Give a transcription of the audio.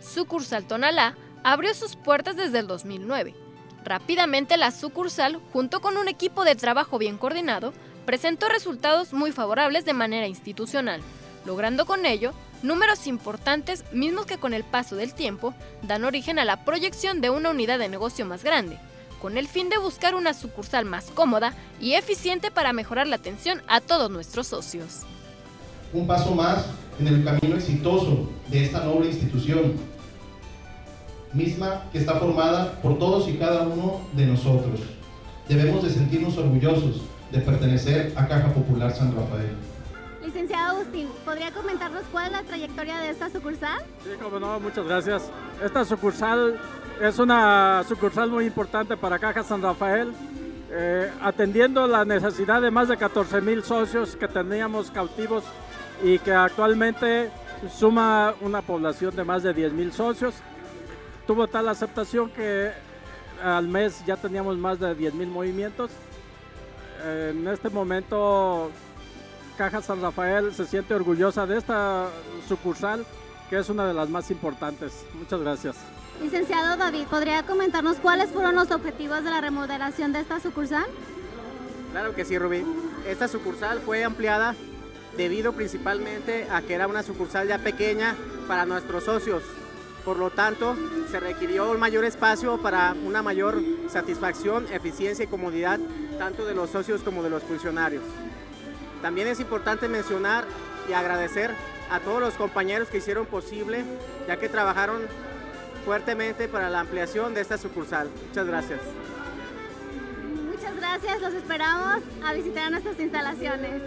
Sucursal Tonalá abrió sus puertas desde el 2009. Rápidamente la sucursal, junto con un equipo de trabajo bien coordinado, presentó resultados muy favorables de manera institucional, logrando con ello números importantes mismos que con el paso del tiempo dan origen a la proyección de una unidad de negocio más grande, con el fin de buscar una sucursal más cómoda y eficiente para mejorar la atención a todos nuestros socios. Un paso más en el camino exitoso de esta noble institución, misma que está formada por todos y cada uno de nosotros. Debemos de sentirnos orgullosos de pertenecer a Caja Popular San Rafael. Licenciado Agustín, ¿podría comentarnos cuál es la trayectoria de esta sucursal? Sí, como no, muchas gracias. Esta sucursal es una sucursal muy importante para Caja San Rafael, eh, atendiendo la necesidad de más de 14 mil socios que teníamos cautivos y que actualmente suma una población de más de 10 mil socios. Tuvo tal aceptación que al mes ya teníamos más de 10 mil movimientos. En este momento Caja San Rafael se siente orgullosa de esta sucursal que es una de las más importantes. Muchas gracias. Licenciado David, ¿podría comentarnos cuáles fueron los objetivos de la remodelación de esta sucursal? Claro que sí, Rubí. Esta sucursal fue ampliada debido principalmente a que era una sucursal ya pequeña para nuestros socios. Por lo tanto, se requirió un mayor espacio para una mayor satisfacción, eficiencia y comodidad tanto de los socios como de los funcionarios. También es importante mencionar y agradecer a todos los compañeros que hicieron posible, ya que trabajaron fuertemente para la ampliación de esta sucursal. Muchas gracias. Muchas gracias, los esperamos a visitar nuestras instalaciones.